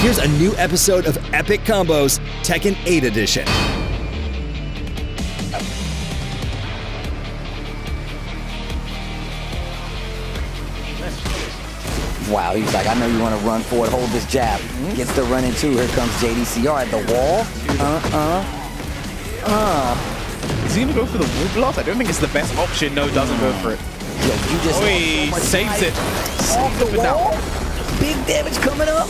Here's a new episode of Epic Combos Tekken 8 Edition. Wow, he's like, I know you want to run forward, hold this jab. Gets the run into. Here comes JDCR at the wall. Uh, uh. Is he gonna go for the wall blast? I don't think it's the best option. No, doesn't go for it. Yo, you just Oh, he saves it. off the it wall. Big damage coming up.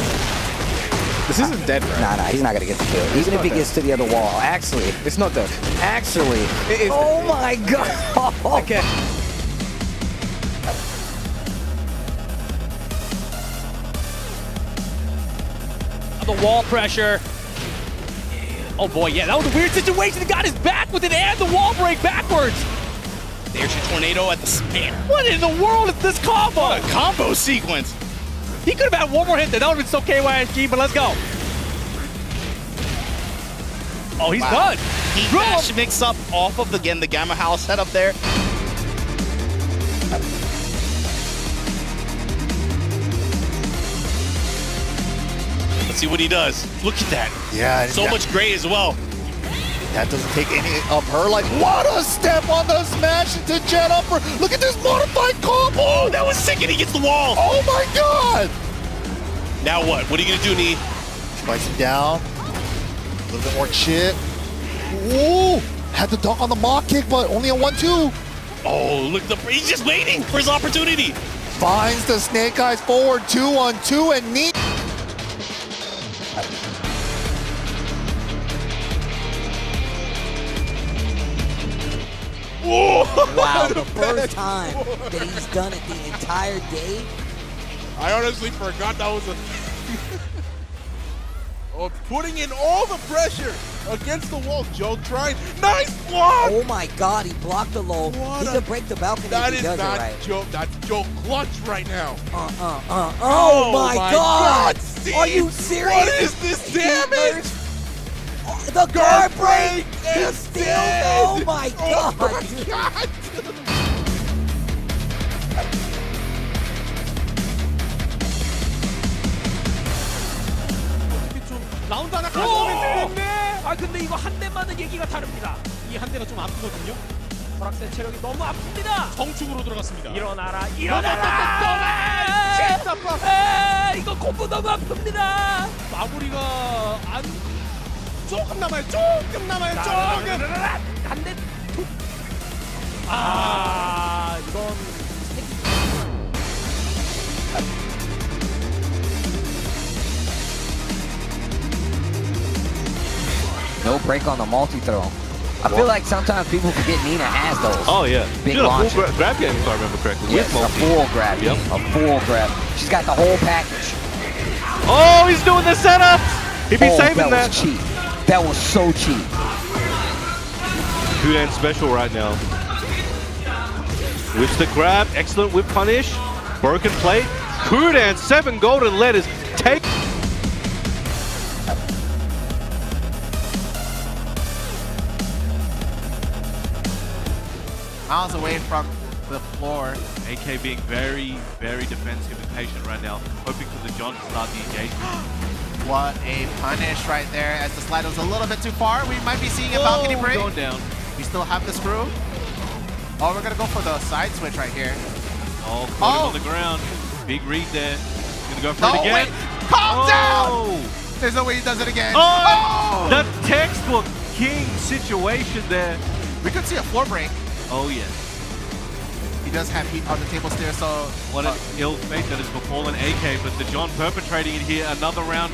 This isn't dead, right? Nah, nah, he's not gonna get the kill. Even if he gets to the other wall. Actually, It's not dead. actually. It is. Oh my god. Okay. The wall pressure. Oh boy, yeah, that was a weird situation. He got his back with it and the wall break backwards. There's your tornado at the span. What in the world is this combo? What a combo sequence. He could have had one more hit there. That would have been so KYSG, but let's go. Oh, he's Wow. done. He Roll. dash mix up off of the, again the Gamma House setup there. Let's see what he does. Look at that. Yeah, So that, much gray as well. that doesn't take any of her. Like, what a step on the smash into Jet Upper. Look at this modified combo. Oh, that was sick, and he gets the wall. Oh my god. Now what? What are you gonna do, Knee? Spikes him down. A little bit more chip. Ooh, had the dunk on the mock kick, but only a 1-2. Oh, look, the, he's just waiting for his opportunity. Finds the Snake Eyes forward, two on two, and neat. Wow, the first time that he's done it the entire day. I honestly forgot that was a. oh, putting in all the pressure against the wall. Joe trying. Nice block! Oh my god, he blocked the low. What he a- could break the balcony that if is he does not it right. Joe. That's Joe Clutch right now. Uh, uh, uh. Oh, my, god! Steve, Are you serious? What is this damage? The guard break break is still. dead. Oh my Oh my god! 대만은 얘기가 다릅니다. 이 한 대가 좀 아프거든요. 허락된 체력이 너무 아픕니다. 정축으로 들어갔습니다. 일어나라, 일어나라. 에, 이거 콤보 너무 아픕니다. 마무리가 안 조금 남아요. 조금 남아요. 조금. 한 대. 툭. 아, 이건 break on the multi throw. I feel like sometimes people forget Nina has those. Oh yeah, Big she a full gra grab game, if I remember correctly. Yes, a full grab yep. game. A full grab. She's got the whole package. Oh, he's doing the setup. He'd be oh, saving that that. was cheap. That was so cheap. Qudans special right now. Whips the grab, excellent whip punish. Broken plate. Qudans, seven golden letters. Miles away from the floor. AK being very, very defensive and patient right now, hoping for the Jon to start the engagement. What a punish right there as the slide was a little bit too far. We might be seeing a balcony Oh, break. Going down. We still have the screw. Oh, we're gonna go for the side switch right here. Oh, caught Oh. him on oh. the ground. Big read there. Gonna go for it again. wait! Calm oh. down! Oh! There's no way he does it again. Oh. oh! The textbook king situation there. We could see a floor break. Oh yes. He does have heat on the table stairs, so What an uh, ill fate that has befallen AK, but the Jon perpetrating it here, another round.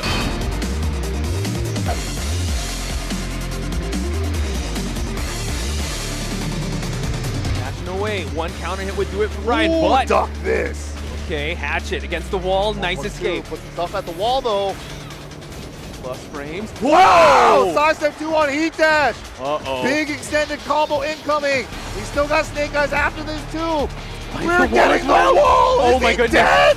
Dashing away. One counter hit would do it for Ryan, Ooh, but duck this. okay, Hatchet against the wall. Nice One, escape. two, Put some stuff at the wall though. Plus frames. Wow! Sidestep two on heat dash. Uh-oh. Big extended combo incoming. We still got Snake Eyes after this too. Spike We're the wall getting as well. the wall. Oh Is my he goodness. Dead?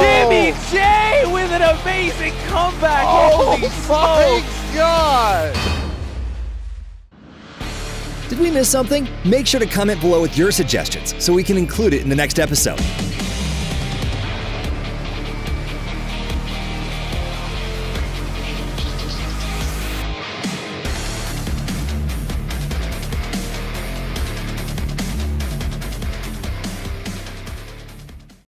Jimmy J with an amazing comeback. Oh Holy smokes. my god! Did we miss something? Make sure to comment below with your suggestions so we can include it in the next episode.